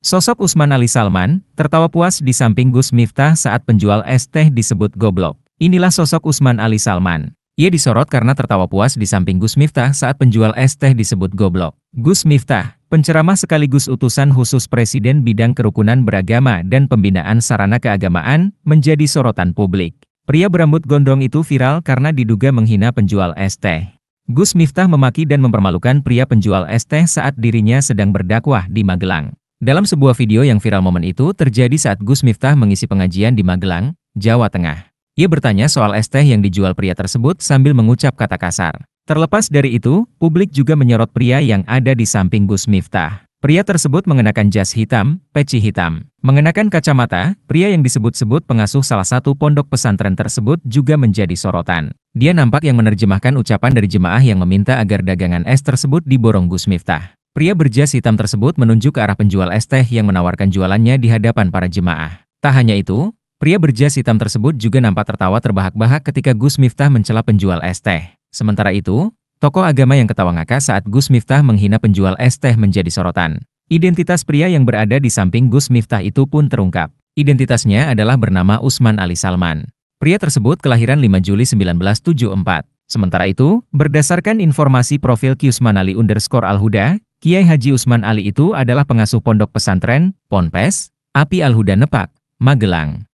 Sosok Usman Ali Salman, tertawa puas di samping Gus Miftah saat penjual es teh disebut goblok. Inilah sosok Usman Ali Salman. Ia disorot karena tertawa puas di samping Gus Miftah saat penjual es teh disebut goblok. Gus Miftah, penceramah sekaligus utusan khusus Presiden bidang kerukunan beragama dan pembinaan sarana keagamaan, menjadi sorotan publik. Pria berambut gondrong itu viral karena diduga menghina penjual es teh. Gus Miftah memaki dan mempermalukan pria penjual es teh saat dirinya sedang berdakwah di Magelang. Dalam sebuah video yang viral momen itu terjadi saat Gus Miftah mengisi pengajian di Magelang, Jawa Tengah. Ia bertanya soal es teh yang dijual pria tersebut sambil mengucap kata kasar. Terlepas dari itu, publik juga menyorot pria yang ada di samping Gus Miftah. Pria tersebut mengenakan jas hitam, peci hitam. Mengenakan kacamata, pria yang disebut-sebut pengasuh salah satu pondok pesantren tersebut juga menjadi sorotan. Dia nampak yang menerjemahkan ucapan dari jemaah yang meminta agar dagangan es tersebut diborong Gus Miftah. Pria berjas hitam tersebut menunjuk ke arah penjual es teh yang menawarkan jualannya di hadapan para jemaah. Tak hanya itu, pria berjas hitam tersebut juga nampak tertawa terbahak-bahak ketika Gus Miftah mencela penjual es teh. Sementara itu, tokoh agama yang ketawa ngakak saat Gus Miftah menghina penjual es teh menjadi sorotan. Identitas pria yang berada di samping Gus Miftah itu pun terungkap. Identitasnya adalah bernama Usman Ali Salman. Pria tersebut kelahiran 5 Juli 1974. Sementara itu, berdasarkan informasi profil Kiusman Ali underscore Al-Huda, Kiai Haji Usman Ali itu adalah pengasuh pondok pesantren, Ponpes, Api Al-Huda Nepak, Magelang.